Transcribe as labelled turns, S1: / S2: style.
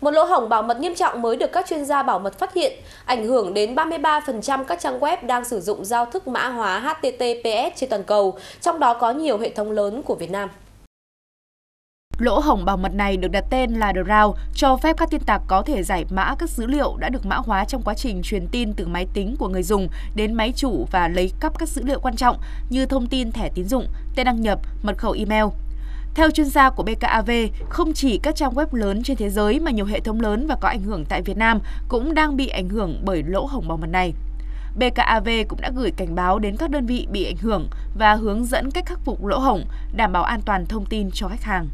S1: Một lỗ hổng bảo mật nghiêm trọng mới được các chuyên gia bảo mật phát hiện, ảnh hưởng đến 33% các trang web đang sử dụng giao thức mã hóa HTTPS trên toàn cầu, trong đó có nhiều hệ thống lớn của Việt Nam.
S2: Lỗ hổng bảo mật này được đặt tên là Drown, cho phép các tin tặc có thể giải mã các dữ liệu đã được mã hóa trong quá trình truyền tin từ máy tính của người dùng đến máy chủ và lấy cắp các dữ liệu quan trọng như thông tin thẻ tín dụng, tên đăng nhập, mật khẩu email. Theo chuyên gia của BKAV, không chỉ các trang web lớn trên thế giới mà nhiều hệ thống lớn và có ảnh hưởng tại Việt Nam cũng đang bị ảnh hưởng bởi lỗ hổng bảo mật này. BKAV cũng đã gửi cảnh báo đến các đơn vị bị ảnh hưởng và hướng dẫn cách khắc phục lỗ hổng, đảm bảo an toàn thông tin cho khách hàng.